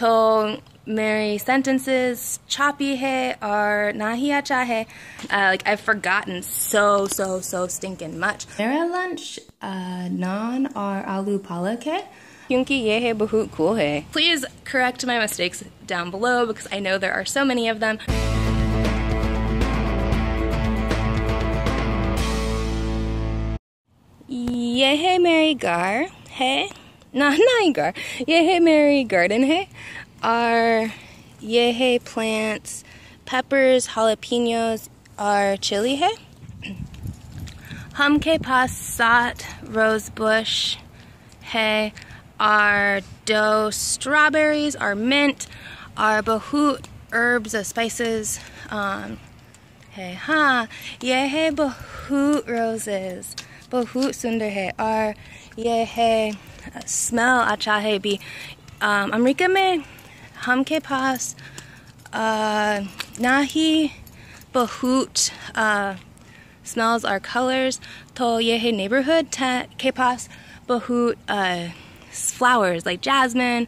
to Mary sentences choppy hai or nahi acha hai. Uh, like I've forgotten so so so stinking much. Mera lunch uh, non or alu palak hai. Kyunki ye hai bahut cool. Please correct my mistakes down below because I know there are so many of them. Ye hai Mary gar hai. Nah, not gar. Ye hai Mary garden hai our yehe plants, peppers, jalapenos, our chili hai. Hum ke pas sat rose bush hai. Our dough strawberries, our mint, our bahut herbs, uh, spices. Um, hey ha, yehe bahut roses, bahut sundar hai. Our yehe smell acha hai bi. Um, Amrika mein हम के पास nahi bahut uh, smells are colors to yehe neighborhood ke pas bahut uh, flowers like jasmine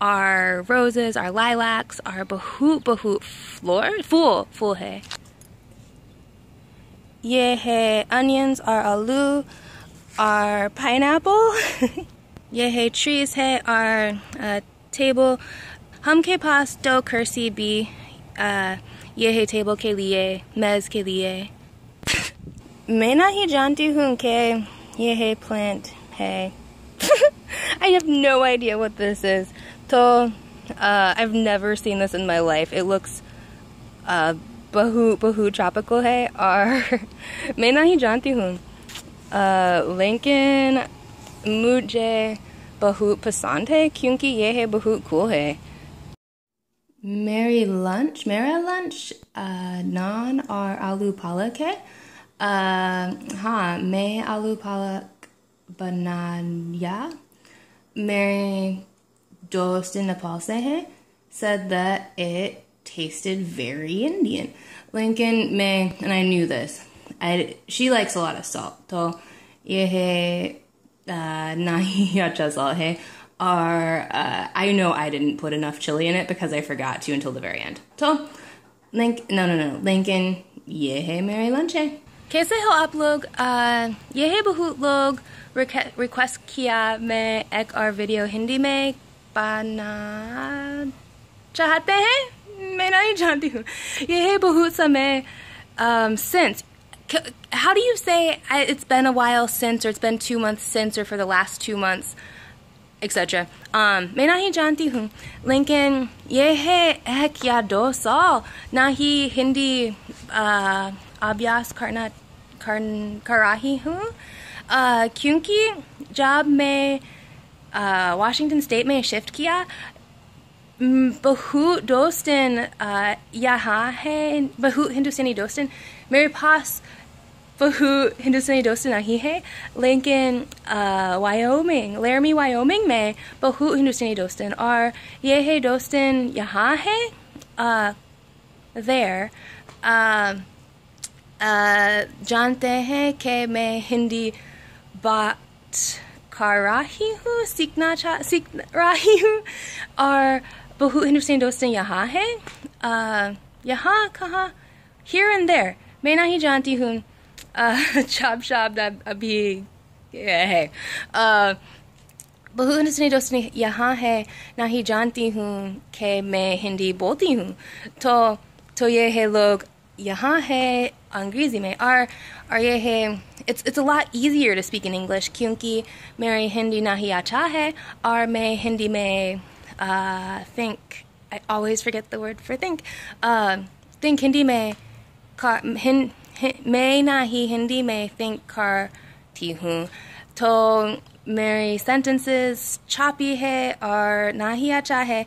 our roses our lilacs our bahut bahut floor full full hay yehe onions are alu our pineapple yehe trees hay our uh, table हम के पास दो कुर्सी भी ये है table के लिए मेज के लिए मैं नहीं जानती हूँ कि ये है प्लांट है I have no idea what this is. So, uh, I've never seen this in my life. It looks uh, bahu bahu tropical है और मैं नहीं जानती हूँ लेकिन मुझे बहुत पसंद है क्योंकि ये है बहुत cool है Mary lunch, Mary lunch, uh, non or aloo palak hai. Uh, हाँ मैं आलू पालक बनाया Mary dost in Nepal se hai said that it tasted very Indian. Lincoln may, and I knew this. I she likes a lot of salt. So ये है nahi acha salt hai are uh, I know I didn't put enough chili in it because I forgot to until the very end. So, link no no no Lincoln ये है मेरे lunch है कैसे हो आप लोग ये है बहुत लोग रिक्वेस्ट किया मैं एक और वीडियो हिंदी में पाना चाहते हैं मैं नहीं जानती हूँ ये है बहुत समय um, since how do you say it's been a while since or it's been two months since or for the last two months etc. Um, मैं नहीं जानती हूँ लेकिन ये है एक या दो साल ना ही हिंदी अभ्यास करना कर, कर रही हूँ क्योंकि जब मैं वाशिंगटन स्टेट में शिफ्ट किया बहुत दोस्तन यहाँ है बहुत हिंदुस्तानी दोस्तन मेरे पास बहुत हिंदुस्तानी दोस्त नहीं है लेकिन वायोमिंग लेरमी वायोमिंग में बहुत हिंदुस्तानी दोस्तन और ये है दोस्तन यहाँ है देर जानते हैं कि मैं हिंदी बात कर रही हूँ सीखना चाह सीख रही हूँ और बहुत हिंदुस्तानी दोस्त यहाँ है। यहाँ, कहाँ? Here and there मैं नहीं जानती हूँ chop shop अभी है। बहुत हंसने दोस्तने यहाँ है, ना ही जानती हूँ कि मैं हिंदी बोलती हूँ। तो तो ये है लोग, यहाँ है, अंग्रेज़ी में। और और ये है, it's it's a lot easier to speak in English, क्योंकि मेरी हिंदी ना ही अच्छा है, और मैं हिंदी में uh, think I always forget the word for think uh, think Hindi में हिंद मैं ना ही हिंदी में think करती हूँ तो मेरी sentences choppy है और ना ही अच्छा है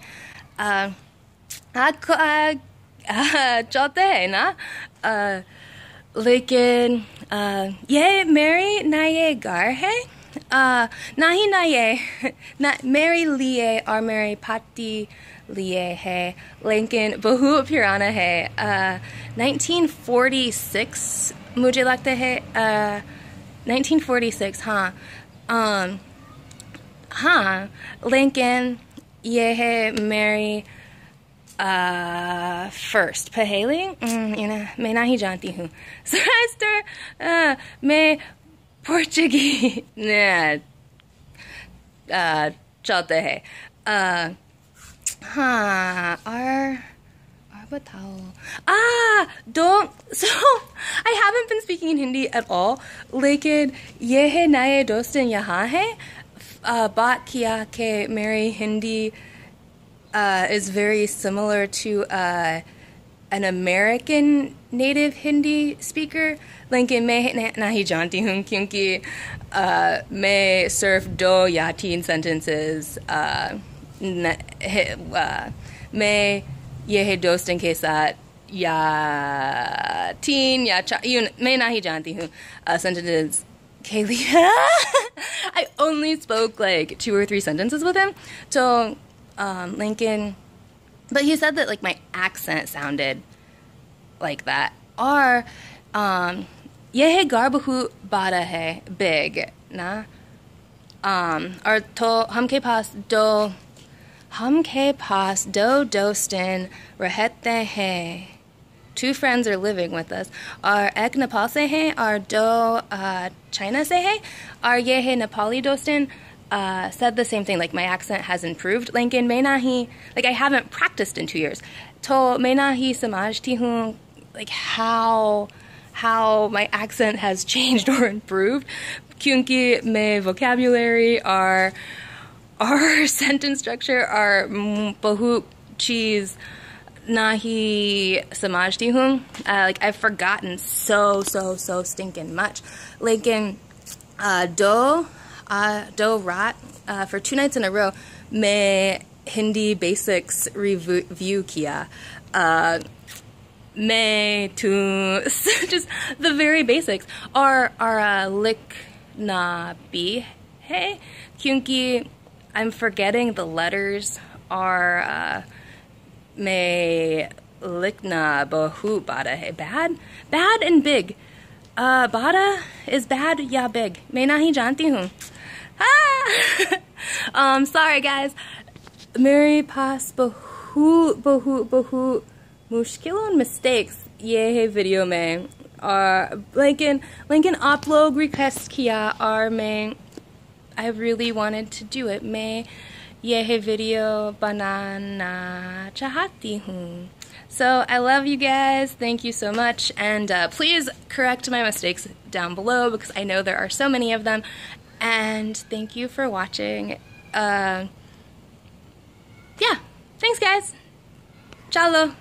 आपको चलते हैं ना आ, लेकिन आ, ये मेरी नए घर है आ, ना ही नए ना मेरे लिए और मेरे पार्टी लिए है लेकिन बहुत पुराना है uh, 1946 मुझे लगता है uh, 1946 हाँ um, हाँ लेकिन ये है मेरी फ़र्स्ट पहेली you know, मैं नहीं जानती हूँ सिस्टर uh, मैं पोर्चुगी uh, चलते हैं uh, हाँ और और बताओ ah don't so I haven't been speaking in Hindi at all लेकिन ये है नए दोस्त यहाँ है uh, बात किया कि मेरी Hindi uh, is very similar to uh, an American native Hindi speaker. लेकिन मैं नहीं जानती हूँ क्योंकि uh, मैं सिर्फ दो या तीन sentences uh, न, uh, मैं यह दोस्तों के साथ या तीन या चार मैं नहीं जानती हूँ uh, sentences के लिए I only spoke like two or three sentences with him. So um, Lincoln, but he said that like my accent sounded like that. Or um Yehe garbahu badahe big na? Um or to hamke pas do hamke pas do dostin rahete he two friends are living with us. Our ek Nepal sehe, our do uh, China sehe, our yehe Nepali dostin uh, said the same thing. Like my accent has improved. Lincoln may nahi like I haven't practiced in two years. To may nahi samajti hu like how how my accent has changed or improved. Kyunki me vocabulary, our our sentence structure, our bahut cheese nahi samajti hu. Uh, like I've forgotten so so so stinking much. Like in uh, do do Rat uh, for two nights in a row, Me Hindi Basics Review Kia. Uh, me tunes, just the very basics. Are are uh, lick na bi hey, kyunki I'm forgetting the letters are uh, me likna bahu bada hey bad bad and big. Uh, bada is bad ya big. May nahi janti hoon. Ah! um, sorry guys. Mary pass bahut bahut bahut mushkilon mistakes yehe video mein. Aur Lincoln Lincoln upload request kia aur main I really wanted to do it. Me yehe video banana chahati hoon. So I love you guys. Thank you so much. And uh, please correct my mistakes down below because I know there are so many of them. And thank you for watching. Uh, yeah. Thanks, guys. Ciao.